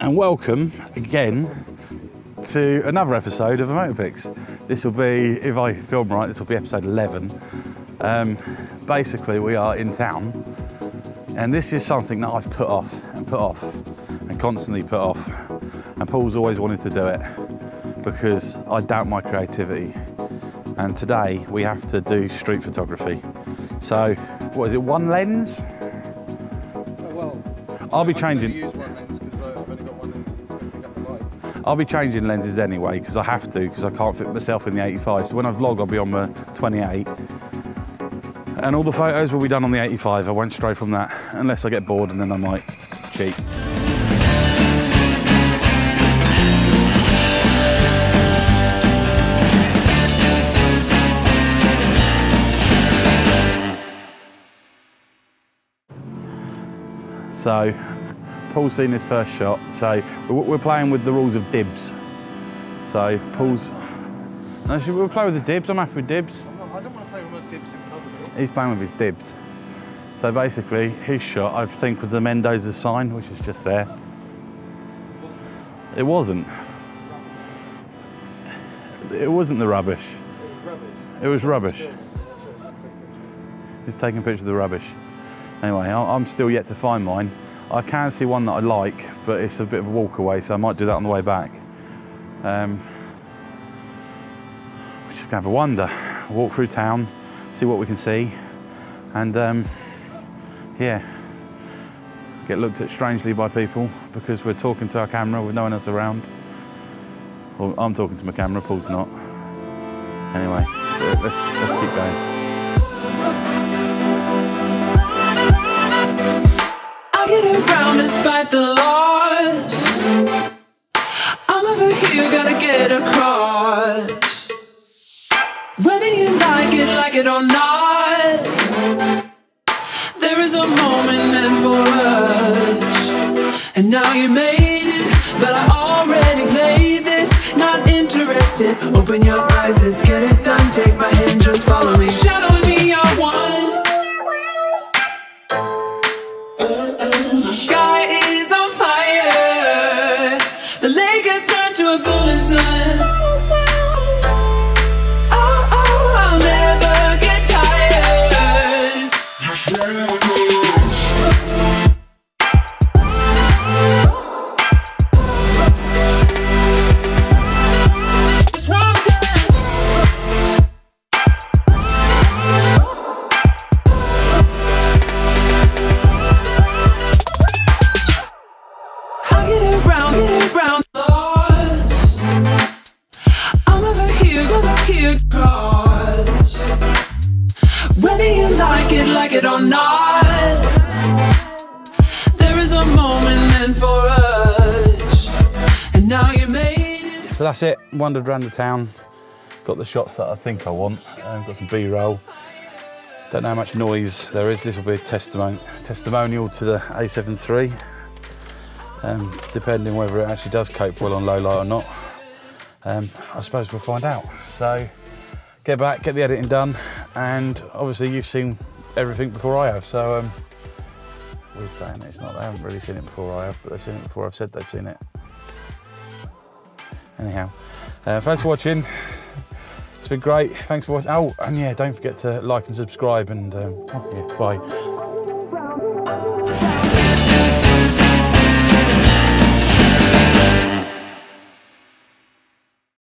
and welcome again to another episode of Motopix. This will be, if I film right, this will be episode 11. Um, basically, we are in town, and this is something that I've put off and put off and constantly put off. And Paul's always wanted to do it because I doubt my creativity. And today we have to do street photography. So, what is it, one lens? well, I'll be I can only changing. I'll be changing lenses anyway because I have to because I can't fit myself in the 85. So when I vlog, I'll be on the 28. And all the photos will be done on the 85. I won't stray from that unless I get bored and then I might cheat. So Paul's seen his first shot. So we're we're playing with the rules of dibs. So Paul's. No, should we play with the dibs? I'm happy with dibs. I'm not, I don't want to play with my dibs in public. He's playing with his dibs. So basically, his shot, I think, was the Mendoza sign, which is just there. It wasn't. It wasn't the rubbish. It was rubbish. He's taking pictures of the rubbish. Anyway, I'm still yet to find mine. I can see one that I like, but it's a bit of a walk away, so I might do that on the way back. Um, we're just gonna have a wander, walk through town, see what we can see, and um, yeah, get looked at strangely by people because we're talking to our camera with no one else around. Well, I'm talking to my camera, Paul's not. Anyway, let's, let's keep going. Around despite the loss. I'm over here, gotta get across. Whether you like it, like it or not, there is a moment meant for us. And now you made it, but I already played this. Not interested. Open your eyes, let's get it done. Take my hand, like it, like it or not, there is a moment meant for us. And now you made it. So that's it. Wandered around the town, got the shots that I think I want. Um, got some B-roll. Don't know how much noise there is. This will be a testimony, testimonial to the A7 III. Um, depending whether it actually does cope well on low light or not. Um, I suppose we'll find out. So get back, get the editing done, and obviously you've seen everything before I have. So um, weird saying it. It's not. They haven't really seen it before I have, but they've seen it before I've said they've seen it. Anyhow, uh, thanks for watching. It's been great. Thanks for watching. Oh, and yeah, don't forget to like and subscribe. And um, yeah, bye.